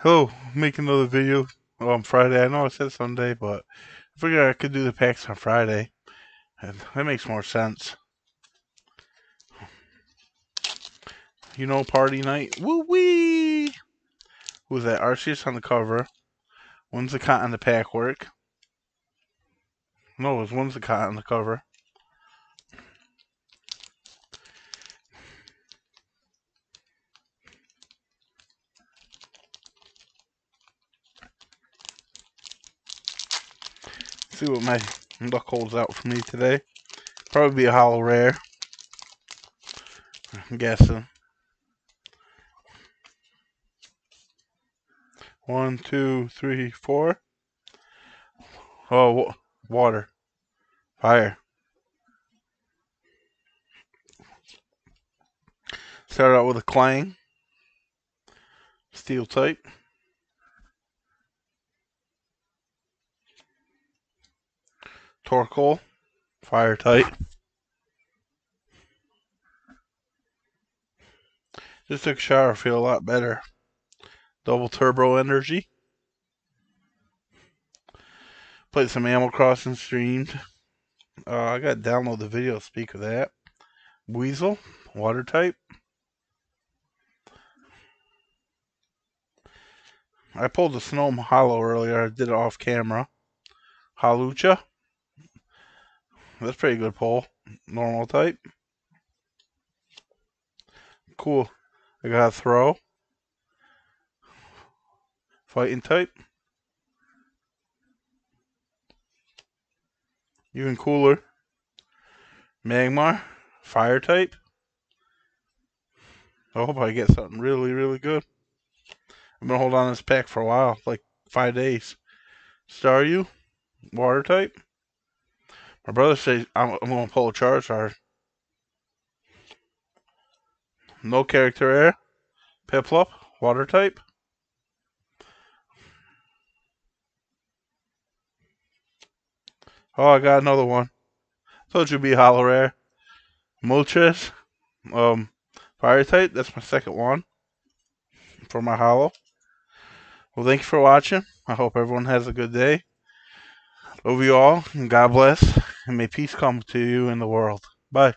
Hello, make another video on Friday. I know I said Sunday, but I figured I could do the packs on Friday. That makes more sense. You know, party night. Woo wee! Who's that? Arceus on the cover. One's the cat on the pack work. No, it was one's the cat on the cover. See what my luck holds out for me today. Probably be a holo rare. I'm guessing. One, two, three, four. Oh, water. Fire. Start out with a Klang. Steel type. Torkoal, fire tight. Just took a shower, feel a lot better. Double turbo energy. Played some Animal Crossing streamed. Uh, I got to download the video, speak of that. Weasel, water type. I pulled the Snow Holo earlier. I did it off camera. Hawlucha. That's pretty good pull. Normal type. Cool. I got a Throh. Fighting type. Even cooler. Magmar. Fire type. I hope I get something really, really good. I'm gonna hold on this pack for a while, like five days. Staryu, water type. My brother says I'm, I'm going to pull a Charizard. No character air. Piplup, water type. Oh, I got another one. Told you be holo rare. Moltres, um, fire type. That's my second one for my holo. Well, thank you for watching. I hope everyone has a good day. Love you all, and God bless and may peace come to you in the world. Bye.